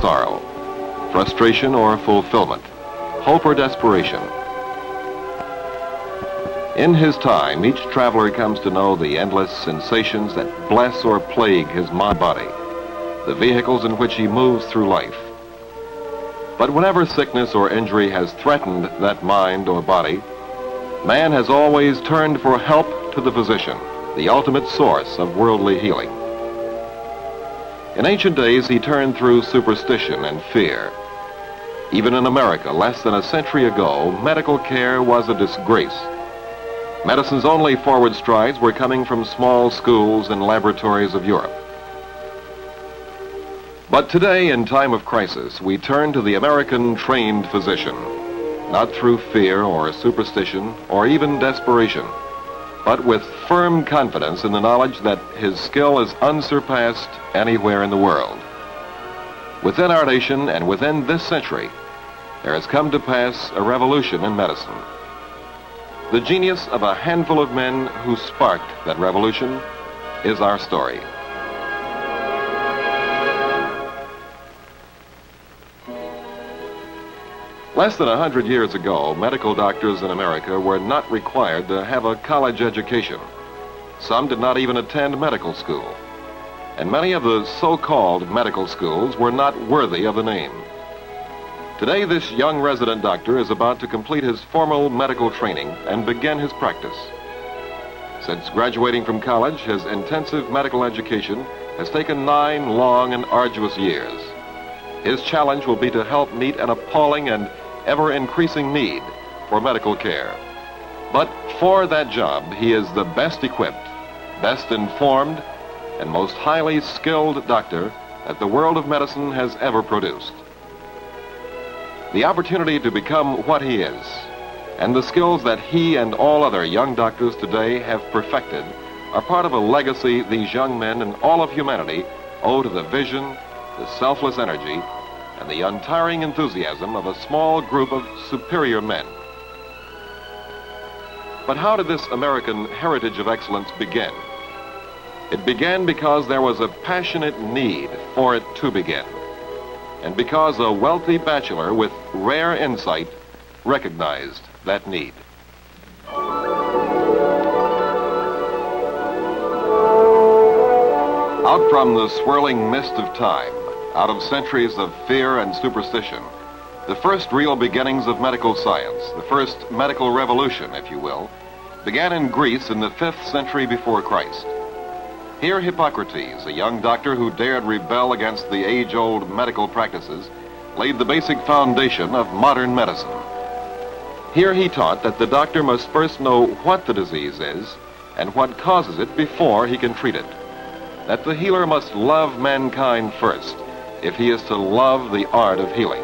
sorrow, frustration or fulfillment, hope or desperation. In his time, each traveler comes to know the endless sensations that bless or plague his mind body, the vehicles in which he moves through life. But whenever sickness or injury has threatened that mind or body, man has always turned for help to the physician, the ultimate source of worldly healing. In ancient days, he turned through superstition and fear. Even in America, less than a century ago, medical care was a disgrace. Medicine's only forward strides were coming from small schools and laboratories of Europe. But today, in time of crisis, we turn to the American trained physician, not through fear or superstition or even desperation, but with firm confidence in the knowledge that his skill is unsurpassed anywhere in the world. Within our nation and within this century, there has come to pass a revolution in medicine. The genius of a handful of men who sparked that revolution is our story. Less than a hundred years ago, medical doctors in America were not required to have a college education. Some did not even attend medical school. And many of the so-called medical schools were not worthy of the name. Today, this young resident doctor is about to complete his formal medical training and begin his practice. Since graduating from college, his intensive medical education has taken nine long and arduous years. His challenge will be to help meet an appalling and ever increasing need for medical care. But for that job, he is the best equipped, best informed, and most highly skilled doctor that the world of medicine has ever produced. The opportunity to become what he is, and the skills that he and all other young doctors today have perfected, are part of a legacy these young men and all of humanity owe to the vision, the selfless energy, and the untiring enthusiasm of a small group of superior men. But how did this American heritage of excellence begin? It began because there was a passionate need for it to begin, and because a wealthy bachelor with rare insight recognized that need. Out from the swirling mist of time, out of centuries of fear and superstition, the first real beginnings of medical science, the first medical revolution, if you will, began in Greece in the 5th century before Christ. Here Hippocrates, a young doctor who dared rebel against the age-old medical practices, laid the basic foundation of modern medicine. Here he taught that the doctor must first know what the disease is and what causes it before he can treat it. That the healer must love mankind first if he is to love the art of healing.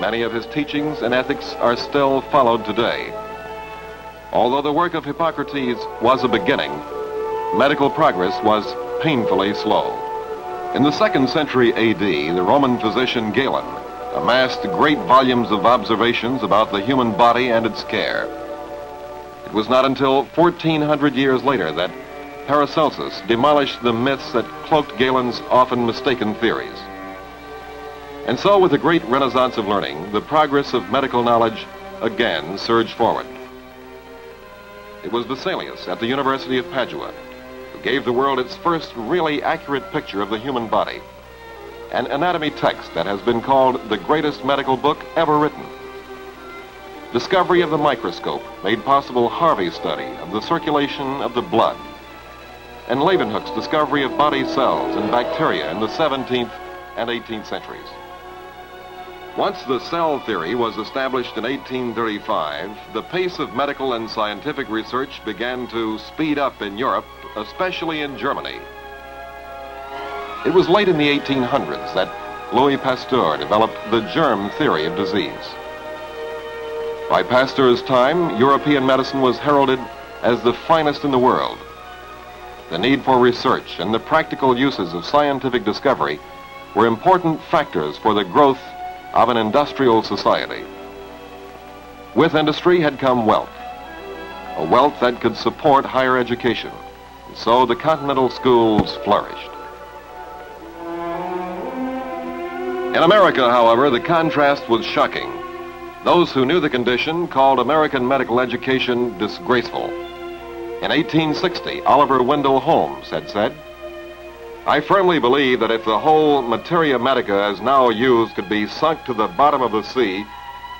Many of his teachings and ethics are still followed today. Although the work of Hippocrates was a beginning, medical progress was painfully slow. In the second century AD, the Roman physician Galen amassed great volumes of observations about the human body and its care. It was not until 1400 years later that Paracelsus demolished the myths that cloaked Galen's often mistaken theories. And so, with the great renaissance of learning, the progress of medical knowledge again surged forward. It was Vesalius at the University of Padua who gave the world its first really accurate picture of the human body, an anatomy text that has been called the greatest medical book ever written. Discovery of the microscope made possible Harvey's study of the circulation of the blood and Leeuwenhoek's discovery of body cells and bacteria in the 17th and 18th centuries. Once the cell theory was established in 1835, the pace of medical and scientific research began to speed up in Europe, especially in Germany. It was late in the 1800s that Louis Pasteur developed the germ theory of disease. By Pasteur's time, European medicine was heralded as the finest in the world the need for research, and the practical uses of scientific discovery were important factors for the growth of an industrial society. With industry had come wealth, a wealth that could support higher education. And so the continental schools flourished. In America, however, the contrast was shocking. Those who knew the condition called American medical education disgraceful. In 1860, Oliver Wendell Holmes had said, I firmly believe that if the whole materia medica as now used could be sunk to the bottom of the sea,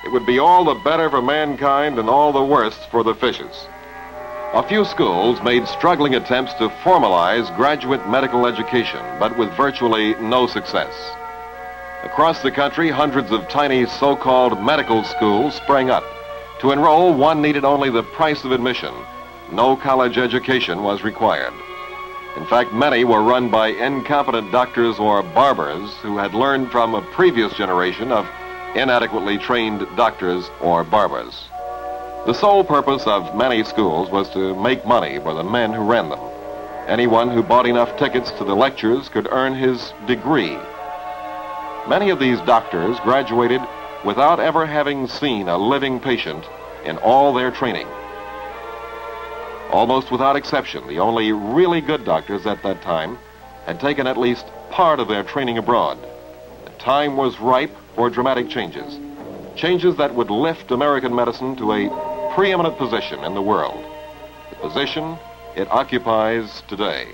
it would be all the better for mankind and all the worse for the fishes. A few schools made struggling attempts to formalize graduate medical education, but with virtually no success. Across the country, hundreds of tiny so-called medical schools sprang up. To enroll, one needed only the price of admission. No college education was required. In fact, many were run by incompetent doctors or barbers who had learned from a previous generation of inadequately trained doctors or barbers. The sole purpose of many schools was to make money for the men who ran them. Anyone who bought enough tickets to the lectures could earn his degree. Many of these doctors graduated without ever having seen a living patient in all their training. Almost without exception, the only really good doctors at that time had taken at least part of their training abroad. The time was ripe for dramatic changes. Changes that would lift American medicine to a preeminent position in the world, the position it occupies today.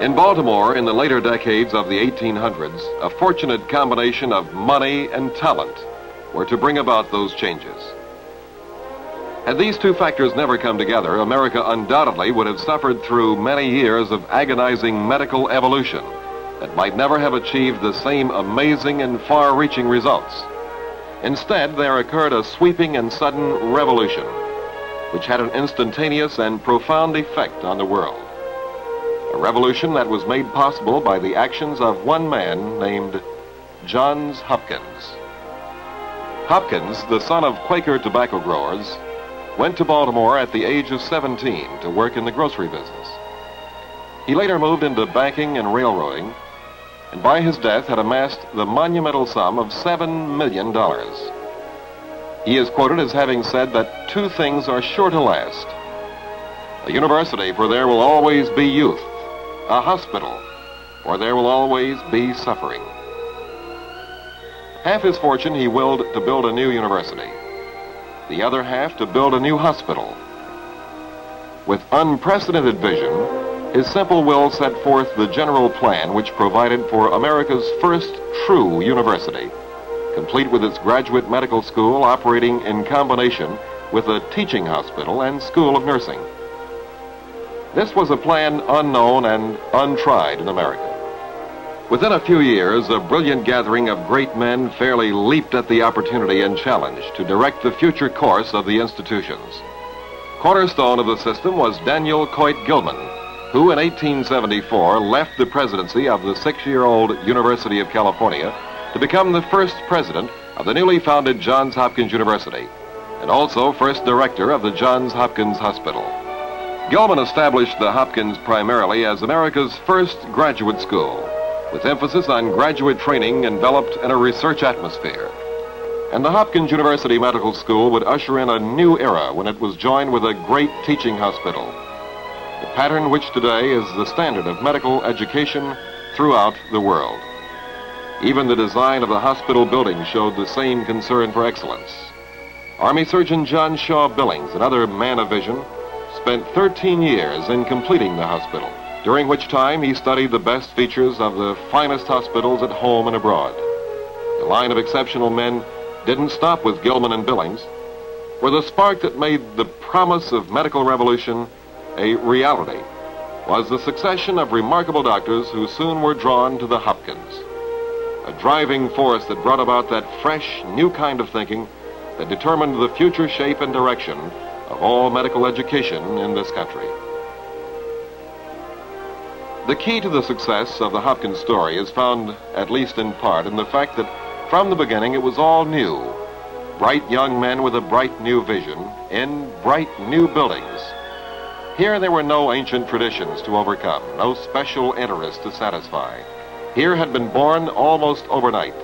In Baltimore, in the later decades of the 1800s, a fortunate combination of money and talent were to bring about those changes. Had these two factors never come together, America undoubtedly would have suffered through many years of agonizing medical evolution that might never have achieved the same amazing and far-reaching results. Instead, there occurred a sweeping and sudden revolution, which had an instantaneous and profound effect on the world. A revolution that was made possible by the actions of one man named Johns Hopkins. Hopkins, the son of Quaker tobacco growers, went to Baltimore at the age of 17 to work in the grocery business. He later moved into banking and railroading and by his death had amassed the monumental sum of $7 million. He is quoted as having said that two things are sure to last. A university, for there will always be youth. A hospital, for there will always be suffering. Half his fortune he willed to build a new university. The other half to build a new hospital. With unprecedented vision, his simple will set forth the general plan which provided for America's first true university, complete with its graduate medical school operating in combination with a teaching hospital and school of nursing. This was a plan unknown and untried in America. Within a few years, a brilliant gathering of great men fairly leaped at the opportunity and challenge to direct the future course of the institutions. Cornerstone of the system was Daniel Coit Gilman, who in 1874 left the presidency of the six-year-old University of California to become the first president of the newly founded Johns Hopkins University and also first director of the Johns Hopkins Hospital. Gilman established the Hopkins primarily as America's first graduate school, with emphasis on graduate training enveloped in a research atmosphere. And the Hopkins University Medical School would usher in a new era when it was joined with a great teaching hospital the pattern which today is the standard of medical education throughout the world. Even the design of the hospital building showed the same concern for excellence. Army Surgeon John Shaw Billings, another man of vision, spent 13 years in completing the hospital, during which time he studied the best features of the finest hospitals at home and abroad. The line of exceptional men didn't stop with Gilman and Billings, for the spark that made the promise of medical revolution a reality, was the succession of remarkable doctors who soon were drawn to the Hopkins. A driving force that brought about that fresh, new kind of thinking that determined the future shape and direction of all medical education in this country. The key to the success of the Hopkins story is found, at least in part, in the fact that from the beginning it was all new. Bright young men with a bright new vision in bright new buildings here there were no ancient traditions to overcome, no special interests to satisfy. Here had been born almost overnight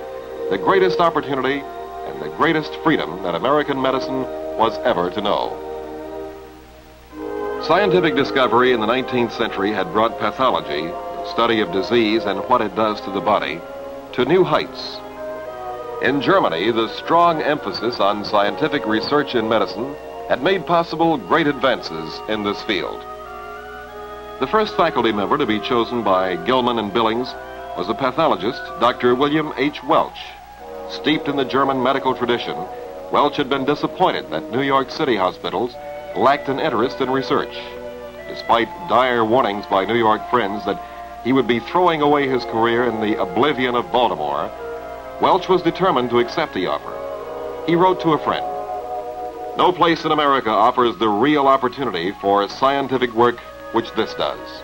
the greatest opportunity and the greatest freedom that American medicine was ever to know. Scientific discovery in the 19th century had brought pathology, study of disease and what it does to the body, to new heights. In Germany, the strong emphasis on scientific research in medicine had made possible great advances in this field. The first faculty member to be chosen by Gilman and Billings was a pathologist, Dr. William H. Welch. Steeped in the German medical tradition, Welch had been disappointed that New York City hospitals lacked an interest in research. Despite dire warnings by New York friends that he would be throwing away his career in the oblivion of Baltimore, Welch was determined to accept the offer. He wrote to a friend, No place in America offers the real opportunity for scientific work which this does.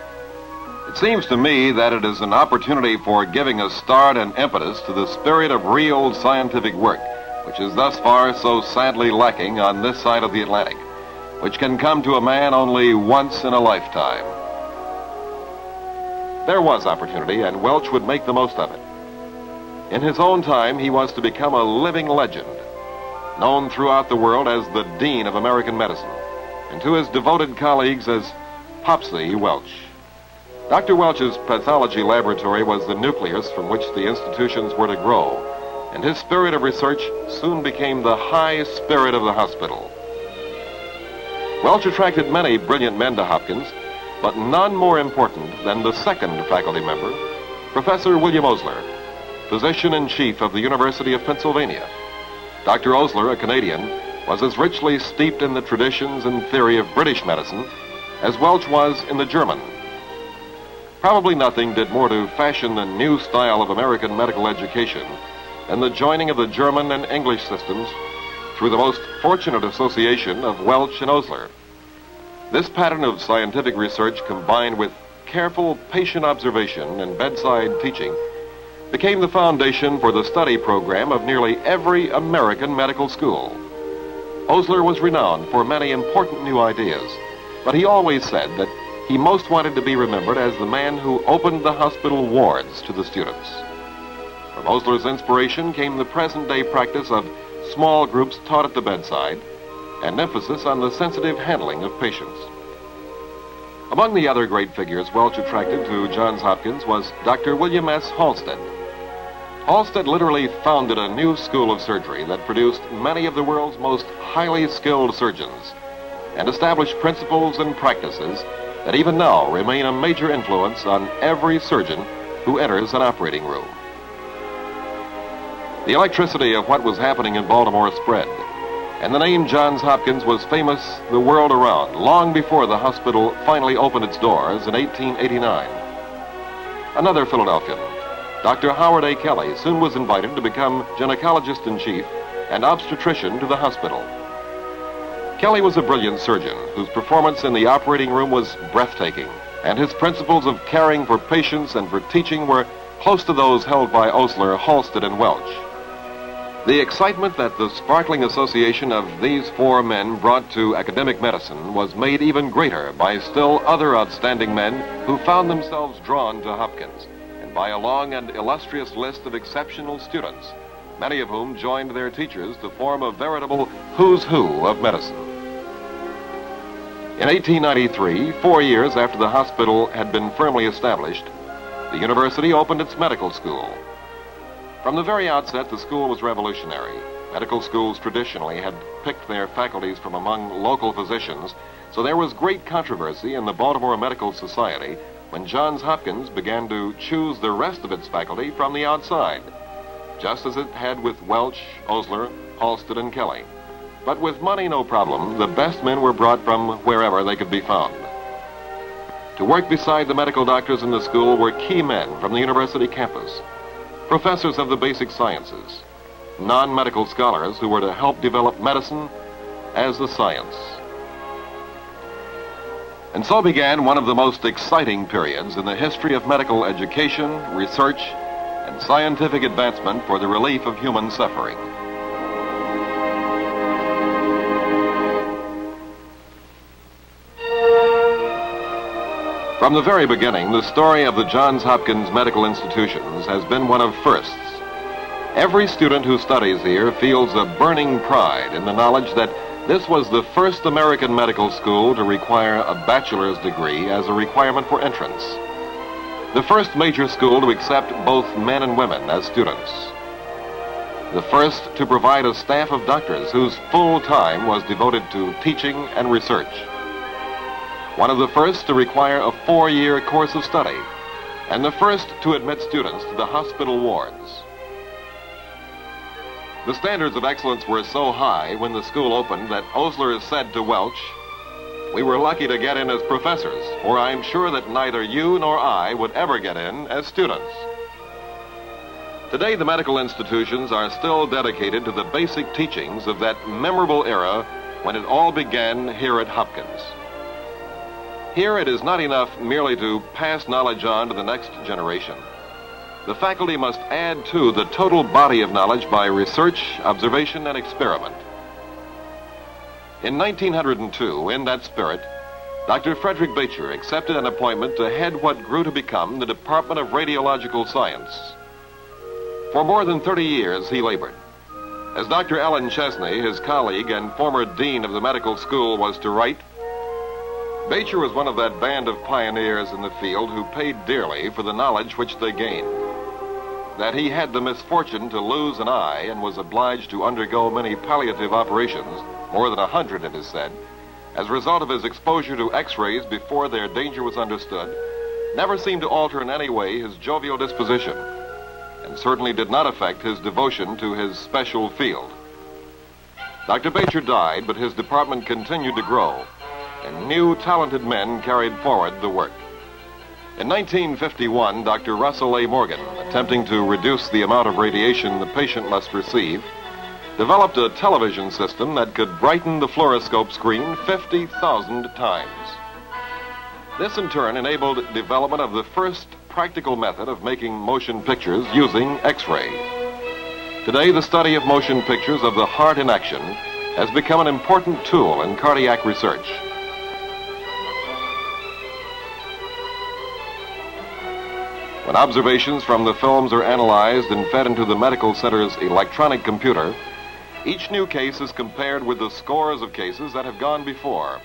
It seems to me that it is an opportunity for giving a start and impetus to the spirit of real scientific work, which is thus far so sadly lacking on this side of the Atlantic, which can come to a man only once in a lifetime. There was opportunity, and Welch would make the most of it. In his own time, he was to become a living legend, known throughout the world as the Dean of American Medicine, and to his devoted colleagues as Popsy Welch. Dr. Welch's pathology laboratory was the nucleus from which the institutions were to grow, and his spirit of research soon became the high spirit of the hospital. Welch attracted many brilliant men to Hopkins, but none more important than the second faculty member, Professor William Osler, physician-in-chief of the University of Pennsylvania. Dr. Osler, a Canadian, was as richly steeped in the traditions and theory of British medicine as Welch was in the German. Probably nothing did more to fashion the new style of American medical education than the joining of the German and English systems through the most fortunate association of Welch and Osler. This pattern of scientific research combined with careful patient observation and bedside teaching became the foundation for the study program of nearly every American medical school. Osler was renowned for many important new ideas, but he always said that he most wanted to be remembered as the man who opened the hospital wards to the students. From Osler's inspiration came the present-day practice of small groups taught at the bedside and emphasis on the sensitive handling of patients. Among the other great figures Welch attracted to Johns Hopkins was Dr. William S. Halsted, Halsted literally founded a new school of surgery that produced many of the world's most highly skilled surgeons and established principles and practices that even now remain a major influence on every surgeon who enters an operating room. The electricity of what was happening in Baltimore spread, and the name Johns Hopkins was famous the world around long before the hospital finally opened its doors in 1889. Another Philadelphian, Dr. Howard A. Kelly soon was invited to become gynecologist in chief and obstetrician to the hospital. Kelly was a brilliant surgeon whose performance in the operating room was breathtaking, and his principles of caring for patients and for teaching were close to those held by Osler, Halsted, and Welch. The excitement that the sparkling association of these four men brought to academic medicine was made even greater by still other outstanding men who found themselves drawn to Hopkins and by a long and illustrious list of exceptional students, many of whom joined their teachers to form a veritable who's who of medicine. In 1893, four years after the hospital had been firmly established, the university opened its medical school. From the very outset, the school was revolutionary. Medical schools traditionally had picked their faculties from among local physicians, so there was great controversy in the Baltimore Medical Society when Johns Hopkins began to choose the rest of its faculty from the outside, just as it had with Welch, Osler, Halsted, and Kelly. But with money no problem, the best men were brought from wherever they could be found. To work beside the medical doctors in the school were key men from the university campus, professors of the basic sciences, non-medical scholars who were to help develop medicine as a science. And so began one of the most exciting periods in the history of medical education, research, and scientific advancement for the relief of human suffering. From the very beginning, the story of the Johns Hopkins Medical Institutions has been one of firsts. Every student who studies here feels a burning pride in the knowledge that this was the first American medical school to require a bachelor's degree as a requirement for entrance. the first major school to accept both men and women as students. The first to provide a staff of doctors whose full time was devoted to teaching and research. One of the first to require a four-year course of study, and the first to admit students to the hospital wards. The standards of excellence were so high when the school opened that Osler said to Welch, we were lucky to get in as professors, for I'm sure that neither you nor I would ever get in as students. Today, the medical institutions are still dedicated to the basic teachings of that memorable era when it all began here at Hopkins. Here, it is not enough merely to pass knowledge on to the next generation. The faculty must add to the total body of knowledge by research, observation, and experiment. In 1902, in that spirit, Dr. Frederick Baetjer accepted an appointment to head what grew to become the Department of Radiological Science. For more than 30 years, he labored. As Dr. Alan Chesney, his colleague and former dean of the medical school, was to write, Baetjer was one of that band of pioneers in the field who paid dearly for the knowledge which they gained. That he had the misfortune to lose an eye and was obliged to undergo many palliative operations more than a hundred it is said, as a result of his exposure to x-rays before their danger was understood, never seemed to alter in any way his jovial disposition, and certainly did not affect his devotion to his special field. Dr. Baetjer died, but his department continued to grow, and new talented men carried forward the work. In 1951, Dr. Russell A. Morgan, attempting to reduce the amount of radiation the patient must receive, developed a television system that could brighten the fluoroscope screen 50,000 times. This in turn enabled development of the first practical method of making motion pictures using X-ray. Today, the study of motion pictures of the heart in action has become an important tool in cardiac research. When observations from the films are analyzed and fed into the medical center's electronic computer, each new case is compared with the scores of cases that have gone before,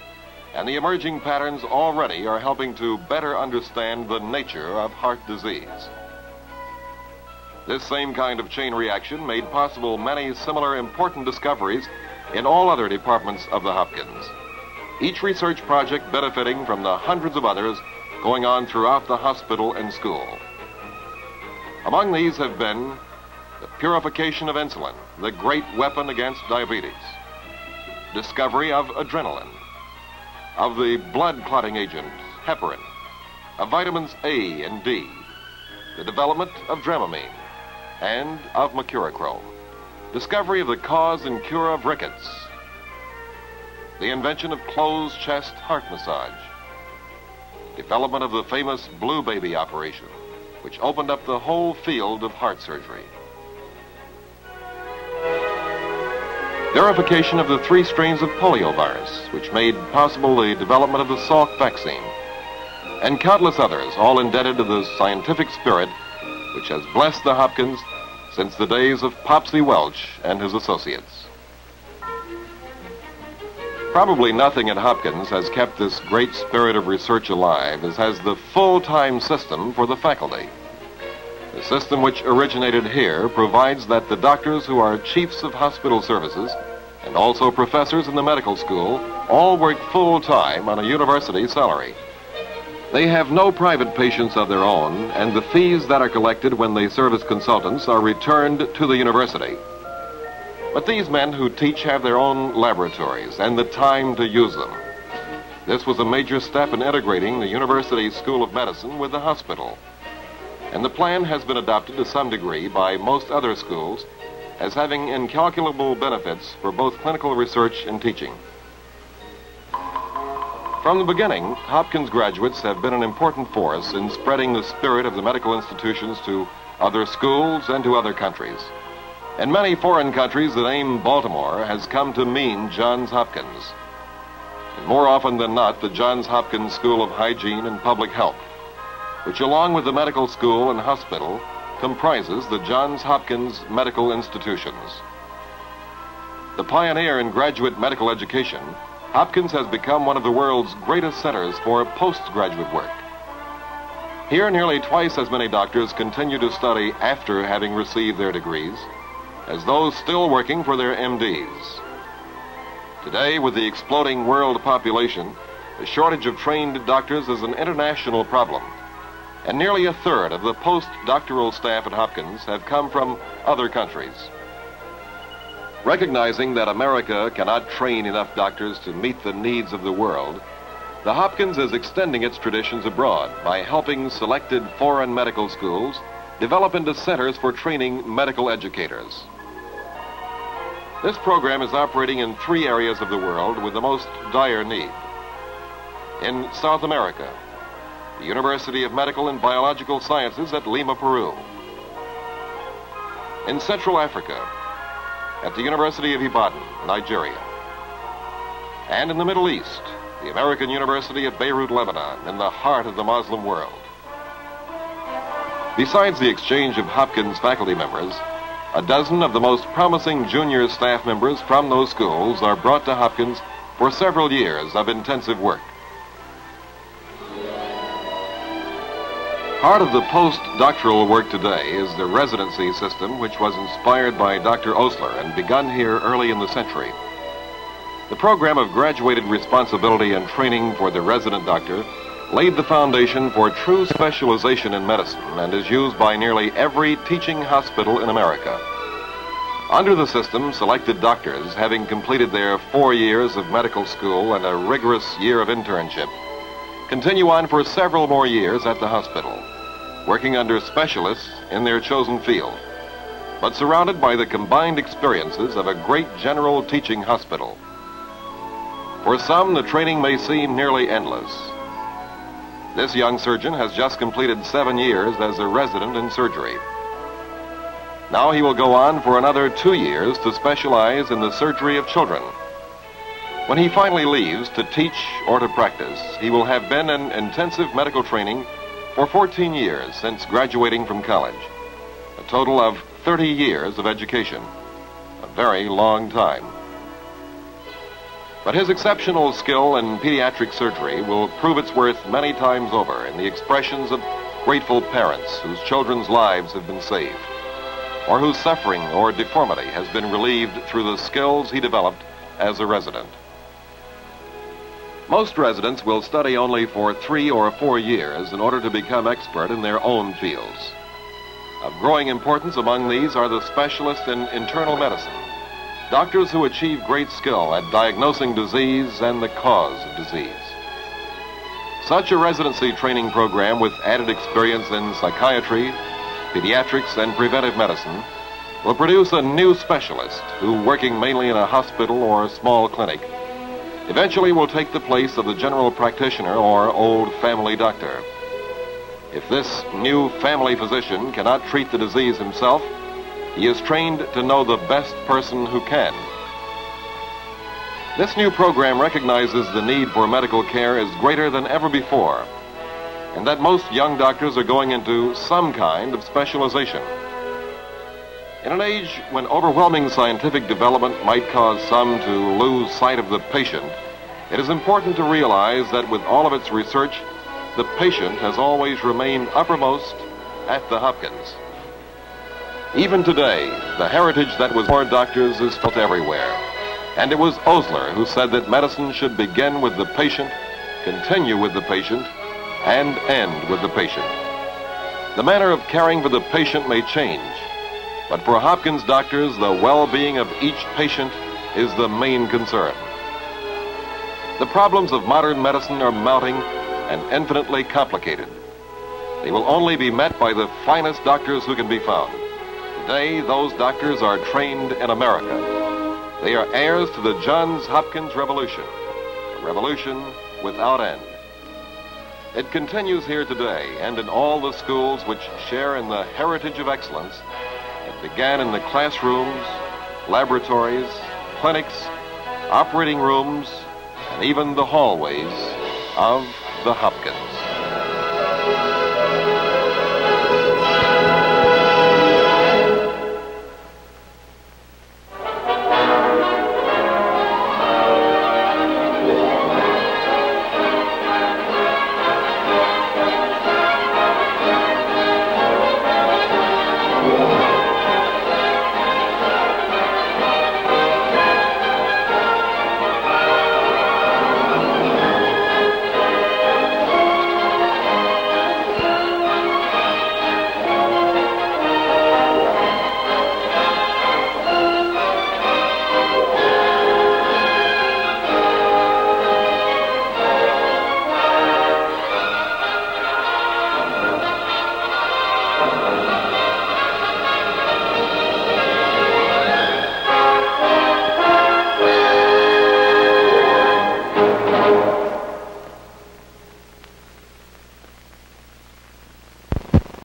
and the emerging patterns already are helping to better understand the nature of heart disease. This same kind of chain reaction made possible many similar important discoveries in all other departments of the Hopkins. Each research project benefiting from the hundreds of others going on throughout the hospital and school. Among these have been the purification of insulin, the great weapon against diabetes. Discovery of adrenaline, of the blood clotting agent heparin, of vitamins A and D, the development of Dramamine, and of mercurochrome. Discovery of the cause and cure of rickets. The invention of closed chest heart massage. Development of the famous Blue Baby operation, which opened up the whole field of heart surgery. verification of the three strains of poliovirus, which made possible the development of the Salk vaccine, and countless others, all indebted to the scientific spirit which has blessed the Hopkins since the days of Popsy Welch and his associates. Probably nothing at Hopkins has kept this great spirit of research alive as has the full-time system for the faculty. The system which originated here provides that the doctors who are chiefs of hospital services and also professors in the medical school all work full-time on a university salary. They have no private patients of their own, and the fees that are collected when they serve as consultants are returned to the university. But these men who teach have their own laboratories and the time to use them. This was a major step in integrating the University School of Medicine with the hospital and the plan has been adopted to some degree by most other schools as having incalculable benefits for both clinical research and teaching. From the beginning, Hopkins graduates have been an important force in spreading the spirit of the medical institutions to other schools and to other countries. In many foreign countries, the name Baltimore has come to mean Johns Hopkins. And more often than not, the Johns Hopkins School of Hygiene and Public Health which along with the medical school and hospital comprises the Johns Hopkins Medical Institutions. The pioneer in graduate medical education, Hopkins has become one of the world's greatest centers for postgraduate work. Here, nearly twice as many doctors continue to study after having received their degrees as those still working for their MDs. Today, with the exploding world population, the shortage of trained doctors is an international problem, and nearly a third of the postdoctoral staff at Hopkins have come from other countries. Recognizing that America cannot train enough doctors to meet the needs of the world, the Hopkins is extending its traditions abroad by helping selected foreign medical schools develop into centers for training medical educators. This program is operating in three areas of the world with the most dire need. In South America, the University of Medical and Biological Sciences at Lima, Peru. In Central Africa, at the University of Ibadan, Nigeria. And in the Middle East, the American University of Beirut, Lebanon, in the heart of the Muslim world. Besides the exchange of Hopkins faculty members, a dozen of the most promising junior staff members from those schools are brought to Hopkins for several years of intensive work. Part of the postdoctoral work today is the residency system, which was inspired by Dr. Osler and begun here early in the century. The program of graduated responsibility and training for the resident doctor laid the foundation for true specialization in medicine and is used by nearly every teaching hospital in America. Under the system, selected doctors, having completed their four years of medical school and a rigorous year of internship, continue on for several more years at the hospital, working under specialists in their chosen field, but surrounded by the combined experiences of a great general teaching hospital. For some, the training may seem nearly endless, this young surgeon has just completed seven years as a resident in surgery. Now he will go on for another two years to specialize in the surgery of children. When he finally leaves to teach or to practice, he will have been in intensive medical training for 14 years since graduating from college. A total of 30 years of education. A very long time. But his exceptional skill in pediatric surgery will prove its worth many times over in the expressions of grateful parents whose children's lives have been saved, or whose suffering or deformity has been relieved through the skills he developed as a resident. Most residents will study only for three or four years in order to become expert in their own fields. Of growing importance among these are the specialists in internal medicine, Doctors who achieve great skill at diagnosing disease and the cause of disease. Such a residency training program with added experience in psychiatry, pediatrics, and preventive medicine will produce a new specialist who, working mainly in a hospital or a small clinic, eventually will take the place of the general practitioner or old family doctor. If this new family physician cannot treat the disease himself, he is trained to know the best person who can. This new program recognizes the need for medical care is greater than ever before, and that most young doctors are going into some kind of specialization. In an age when overwhelming scientific development might cause some to lose sight of the patient, it is important to realize that with all of its research, the patient has always remained uppermost at the Hopkins. Even today, the heritage that was more doctors is felt everywhere. And it was Osler who said that medicine should begin with the patient, continue with the patient, and end with the patient. The manner of caring for the patient may change, but for Hopkins doctors, the well-being of each patient is the main concern. The problems of modern medicine are mounting and infinitely complicated. They will only be met by the finest doctors who can be found. Today, those doctors are trained in America. They are heirs to the Johns Hopkins Revolution, a revolution without end. It continues here today and in all the schools which share in the heritage of excellence It began in the classrooms, laboratories, clinics, operating rooms, and even the hallways of the Hopkins.